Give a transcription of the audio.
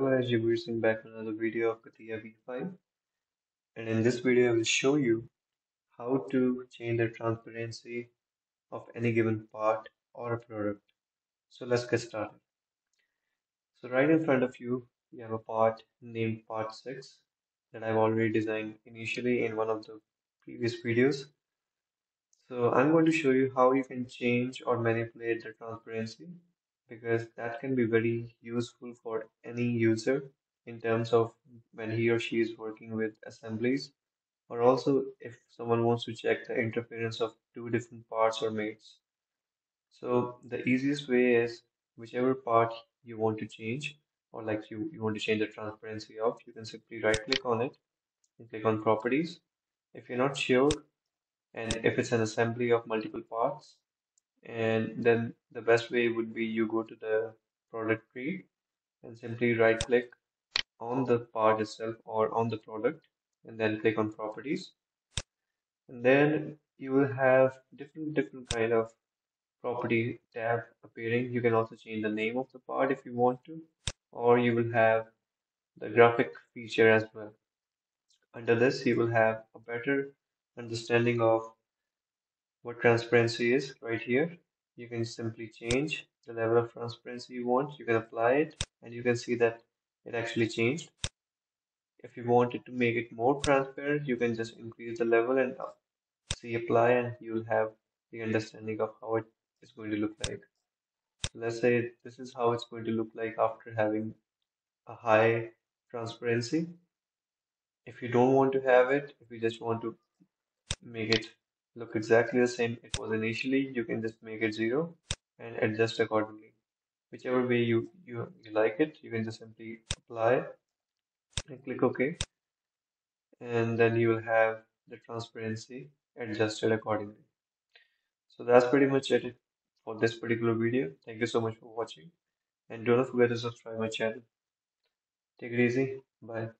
Hello you're watching back another video of CATIA V5 and in this video I will show you how to change the transparency of any given part or a product. So let's get started. So right in front of you, you have a part named part 6 that I've already designed initially in one of the previous videos. So I'm going to show you how you can change or manipulate the transparency because that can be very useful for any user in terms of when he or she is working with assemblies or also if someone wants to check the interference of two different parts or mates. So the easiest way is whichever part you want to change or like you, you want to change the transparency of, you can simply right click on it and click on properties. If you're not sure and if it's an assembly of multiple parts, and then the best way would be you go to the product tree and simply right click on the part itself or on the product and then click on properties. And then you will have different different kind of property tab appearing. You can also change the name of the part if you want to or you will have the graphic feature as well. Under this you will have a better understanding of what transparency is right here. You can simply change the level of transparency you want. You can apply it and you can see that it actually changed. If you wanted to make it more transparent, you can just increase the level and see apply and you'll have the understanding of how it is going to look like. So let's say this is how it's going to look like after having a high transparency. If you don't want to have it, if you just want to make it look exactly the same it was initially, you can just make it zero and adjust accordingly. Whichever way you, you, you like it, you can just simply apply and click OK. And then you will have the transparency adjusted accordingly. So that's pretty much it for this particular video. Thank you so much for watching. And don't forget to subscribe my channel. Take it easy. Bye.